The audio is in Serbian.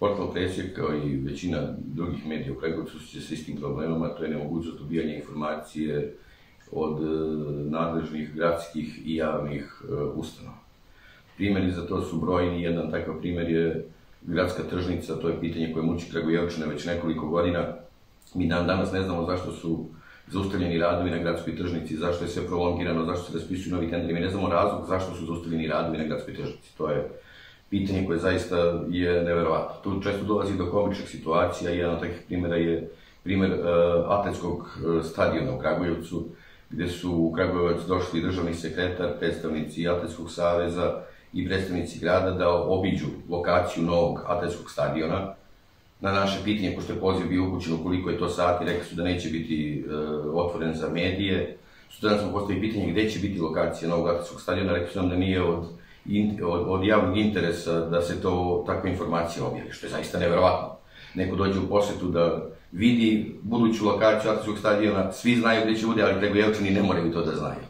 Portal presjek, kao i većina drugih medija u Kragujevcu će sa istim problemama, to je nemogućnost dobijanja informacije od e, nadležnih gradskih i javnih e, ustanova. Primeri za to su brojni, jedan takav primer je gradska tržnica, to je pitanje koje muči Kragujevčane već nekoliko godina. Mi dan danas ne znamo zašto su zaustavljeni radovi na gradskoj tržnici, zašto je sve prolongirano, zašto se raspisuju novi tenderi. Mi ne znamo razlog zašto su zaustavljeni radovi na gradskoj tržnici. To je pitanje koje zaista je neverovatno. Tu često dolazi do komičnih situacija, jedan od takvih primjera je primer uh, atletskog uh, stadiona u Kragujevcu, gde su u Kragujevac došli državni sekretar, predstavnici Atletskog saveza i predstavnici grada da obiđu lokaciju novog atletskog stadiona. Na naše pitanje, pošto je poziv bio upućen koliko je to sati, rekli su da neće biti uh, otvoren za medije. Sutradan smo postavili pitanje gde će biti lokacija novog atletskog stadiona, rekli su nam da nije od od, od javnog interesa da se to takva informacija objavi, što je zaista neverovatno. Neko dođe u posetu da vidi buduću lokaciju atletskog stadiona, svi znaju gde će bude, ali Kragujevčani ne moraju to da znaju.